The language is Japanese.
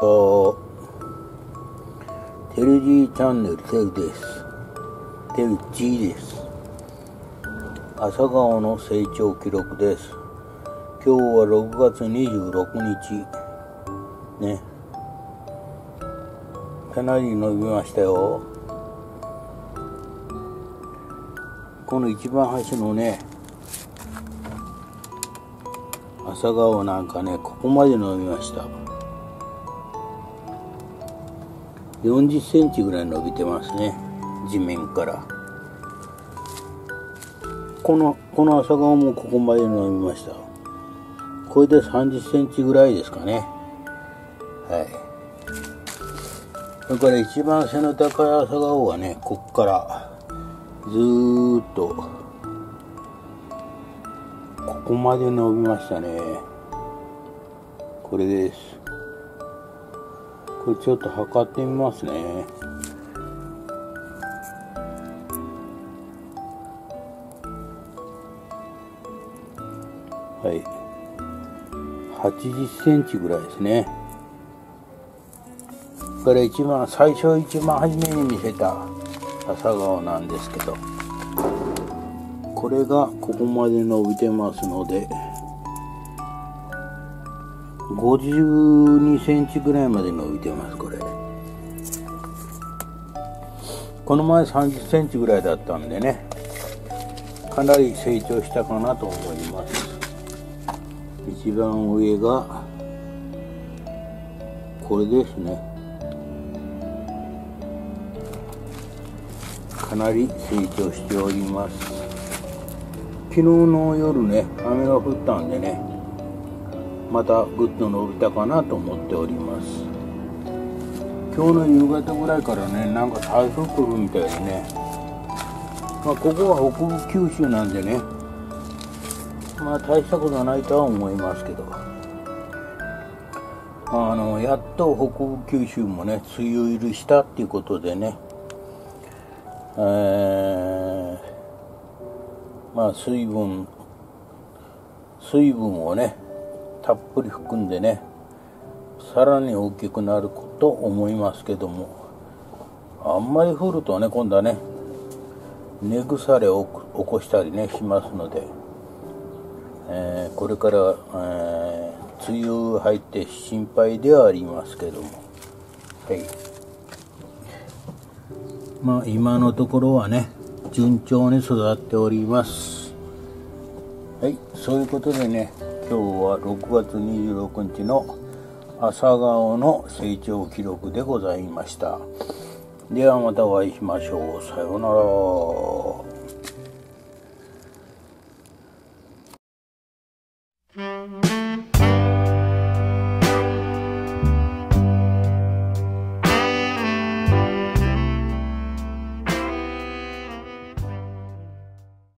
と、テルジーチャンネル、テルです。テル G です。朝顔の成長記録です。今日は6月26日。ね。かなり伸びましたよ。この一番端のね、朝顔なんかね、ここまで伸びました。40センチぐらい伸びてますね。地面から。このこの朝顔もここまで伸びました。これで30センチぐらいですかね。はい。それから一番背の高い朝顔はねこっから。ずーっと。ここまで伸びましたね。これです。これちょっと測ってみますね。はい。80センチぐらいですね。これ一番、最初一番初めに見せた朝顔なんですけど、これがここまで伸びてますので、52センチぐらいまで伸びてますこれ。この前30センチぐらいだったんでね。かなり成長したかなと思います。一番上がこれですね。かなり成長しております。昨日の夜ね雨が降ったんでね。またぐっと伸びたかなと思っております。今日の夕方ぐらいからねなんか台風来るみたいでね。まあここは北部九州なんでね。まあ大したことはないとは思いますけど。あのやっと北部九州もね梅雨入りしたっていうことでね。えー、まあ水分水分をねたっぷり含んでねさらに大きくなると思いますけどもあんまり降るとね今度はね根腐れを起こしたりねしますので、えー、これから、えー、梅雨入って心配ではありますけどもはい。まあ今のところはね順調に育っております。はいそういうことでね今日は6月26日の朝顔の成長記録でございました。ではまたお会いしましょう。さようなら。